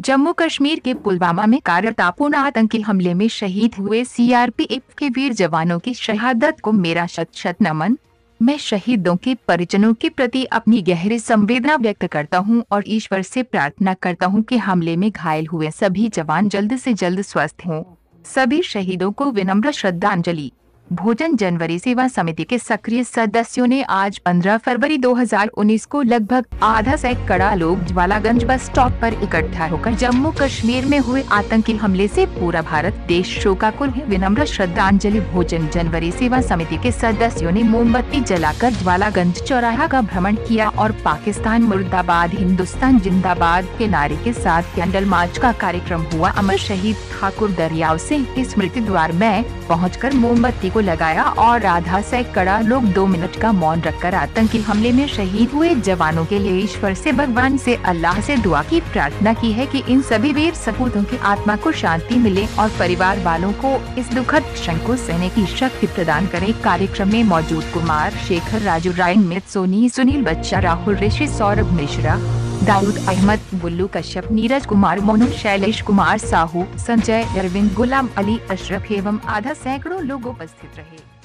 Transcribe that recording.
जम्मू कश्मीर के पुलवामा में कार्यतापूर्ण आतंकी हमले में शहीद हुए सीआरपीएफ के वीर जवानों की शहादत को मेरा शत शत नमन। मैं शहीदों के परिजनों के प्रति अपनी गहरी संवेदना व्यक्त करता हूँ और ईश्वर से प्रार्थना करता हूँ कि हमले में घायल हुए सभी जवान जल्द से जल्द स्वस्थ हों। सभी शहीदों को विनम्र श्रद्धांजलि। भोजन जनवरी सेवा समिति के सक्रिय सदस्यों ने आज 15 फरवरी 2019 को लगभग आधा सैकड़ा लोग ज्वालागंज बस स्टॉप पर इकट्ठा होकर जम्मू कश्मीर में हुए आतंकी हमले से पूरा भारत देश शोकाकुल है। विनम्र श्रद्धांजलि भोजन जनवरी सेवा समिति के सदस्यों ने मोमबत्ती जलाकर ज्वालागंज चौराहा का भ्रमण किया और पाकिस्तान, मुर्दाबाद, हिंदुस्तान जिंदाबाद के नारे के साथ कैंडल मार्च का कार्यक्रम हुआ। अमर शहीद ठाकुर दरियाव सिंह स्मृति द्वार में पहुँच मोमबत्ती लगाया और आधा सैकड़ा लोग दो मिनट का मौन रखकर आतंकी हमले में शहीद हुए जवानों के लिए ईश्वर से, भगवान से, अल्लाह से दुआ की प्रार्थना की है कि इन सभी वीर सपूतों की आत्मा को शांति मिले और परिवार वालों को इस दुखद क्षण को सहने की शक्ति प्रदान करे। कार्यक्रम में मौजूद कुमार शेखर, राजू राय मित, सोनी, सुनील बच्चा, राहुल ऋषि, सौरभ मिश्रा दाऊद अहमद, बुल्लू कश्यप, नीरज कुमार, मोनू, शैलेश कुमार, साहू, संजय, अरविंद, गुलाम अली, अशरफ एवं आधा सैकड़ों लोग उपस्थित रहे।